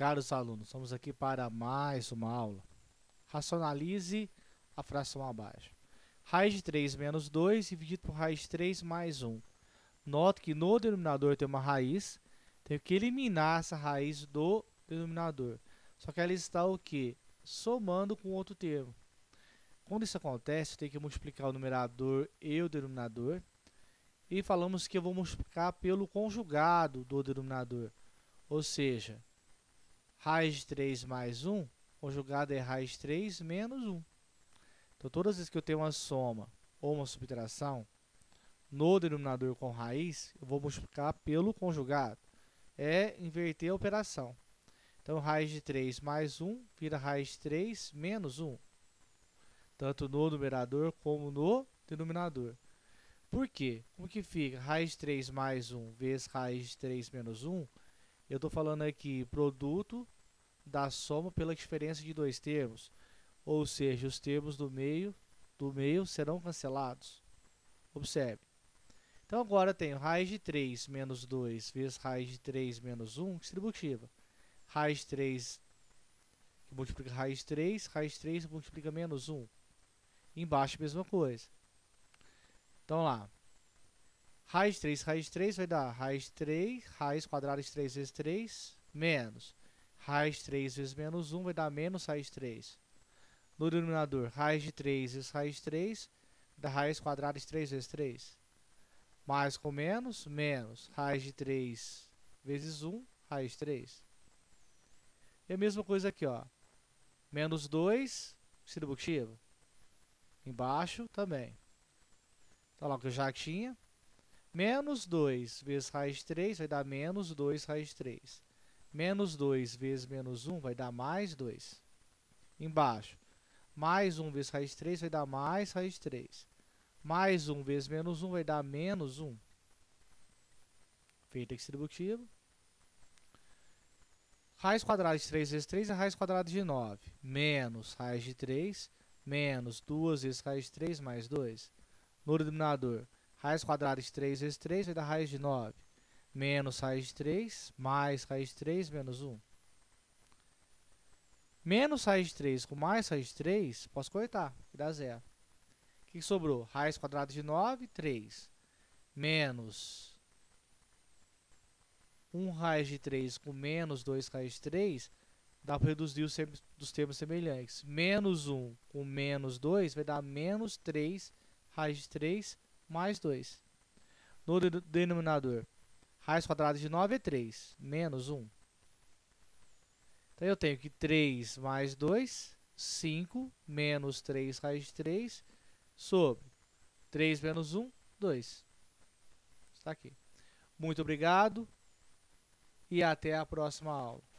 Caros alunos, estamos aqui para mais uma aula. Racionalize a fração abaixo. Raiz de 3 menos 2 dividido por raiz de 3 mais 1. Note que no denominador tem uma raiz, tenho que eliminar essa raiz do denominador. Só que ela está o quê? Somando com outro termo. Quando isso acontece, tenho que multiplicar o numerador e o denominador. E falamos que eu vou multiplicar pelo conjugado do denominador. Ou seja, raiz de 3 mais 1, conjugado é raiz de 3 menos 1. Então, todas as vezes que eu tenho uma soma ou uma subtração no denominador com raiz, eu vou multiplicar pelo conjugado. É inverter a operação. Então, raiz de 3 mais 1 vira raiz de 3 menos 1. Tanto no numerador como no denominador. Por quê? Como que fica? Raiz de 3 mais 1 vezes raiz de 3 menos 1 eu estou falando aqui produto da soma pela diferença de dois termos, ou seja, os termos do meio do meio serão cancelados. Observe. Então, agora tenho raiz de 3 menos 2 vezes raiz de 3 menos 1 distributiva. Raiz de 3 que multiplica raiz de 3, raiz de 3 multiplica menos 1. Embaixo a mesma coisa. Então, lá, Raiz de 3, raiz de 3 vai dar raiz de 3, raiz quadrada de 3 vezes 3, menos. Raiz de 3 vezes menos 1 vai dar menos raiz de 3. No denominador, raiz de 3 vezes raiz de 3, dá raiz quadrada de 3 vezes 3. Mais com menos, menos. Raiz de 3 vezes 1, raiz de 3. E a mesma coisa aqui, ó. Menos 2, distributiva. Embaixo também. Então, lá que eu já tinha. Menos 2 vezes raiz de 3 vai dar menos 2 raiz de 3. Menos 2 vezes menos 1 vai dar mais 2. Embaixo, mais 1 vezes raiz de 3 vai dar mais raiz de 3. Mais 1 vezes menos 1 vai dar menos 1. Feita distributiva. Raiz quadrada de 3 vezes 3 é raiz quadrada de 9. Menos raiz de 3, menos 2 vezes raiz de 3 mais 2. No denominador, Raiz quadrada de 3 vezes 3 vai dar raiz de 9. Menos raiz de 3, mais raiz de 3, menos 1. Menos raiz de 3 com mais raiz de 3, posso cortar, que dá zero. O que sobrou? Raiz quadrada de 9, 3. Menos 1 raiz de 3 com menos 2 raiz de 3, dá para reduzir os dos termos semelhantes. Menos 1 com menos 2 vai dar menos 3 raiz de 3 mais 2. No denominador, raiz quadrada de 9 é 3, menos 1. Então, eu tenho que 3 mais 2, 5, menos 3 raiz de 3, sobre 3 menos 1, 2. Está aqui. Muito obrigado e até a próxima aula.